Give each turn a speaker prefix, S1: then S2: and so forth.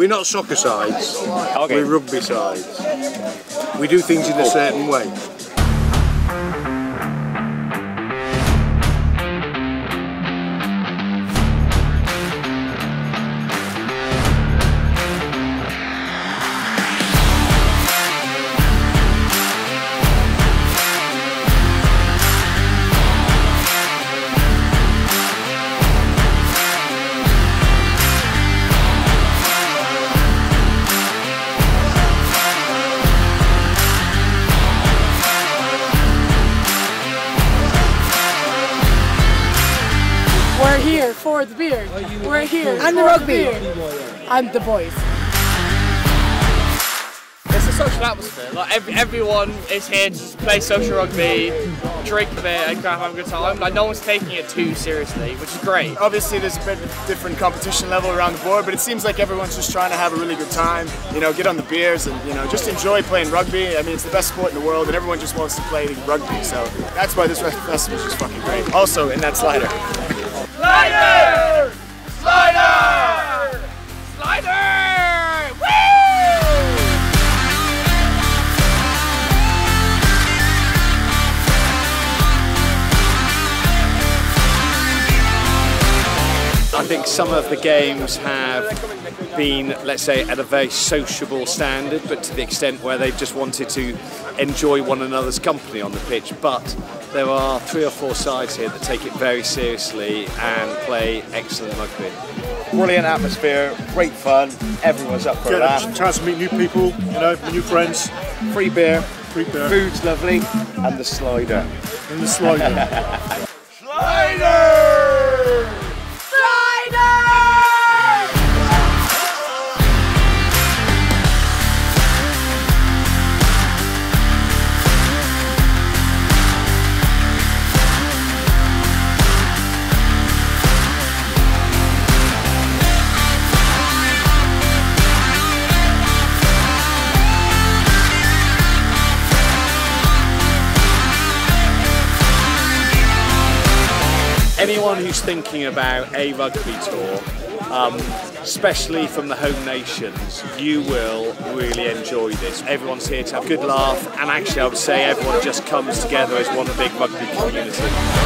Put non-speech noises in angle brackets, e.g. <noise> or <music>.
S1: We're not soccer sides,
S2: Okay.
S1: we're rugby sides. We do things in a certain way.
S3: Here for the beer. We're here.
S4: And the
S3: for
S4: rugby.
S3: beer. And the boys.
S2: It's a social atmosphere. Like every, everyone is here to just play social rugby, drink a bit, and have a good time. Like no one's taking it too seriously, which is great.
S5: Obviously, there's a bit of different competition level around the board, but it seems like everyone's just trying to have a really good time. You know, get on the beers and you know just enjoy playing rugby. I mean, it's the best sport in the world, and everyone just wants to play rugby. So that's why this festival is just fucking great. Also, in that slider.
S2: Slider!
S6: I think some of the games have been, let's say, at a very sociable standard, but to the extent where they've just wanted to enjoy one another's company on the pitch. But there are three or four sides here that take it very seriously and play excellent rugby.
S7: Brilliant atmosphere, great fun. Everyone's up for
S8: Get
S7: that.
S8: a chance to meet new people, you know, new friends,
S7: Free beer,
S8: free beer,
S7: food's lovely, and the slider.
S8: in the slider. <laughs> slider.
S6: Anyone who's thinking about a rugby tour, um, especially from the home nations, you will really enjoy this. Everyone's here to have a good laugh, and actually, I would say everyone just comes together as one big rugby community.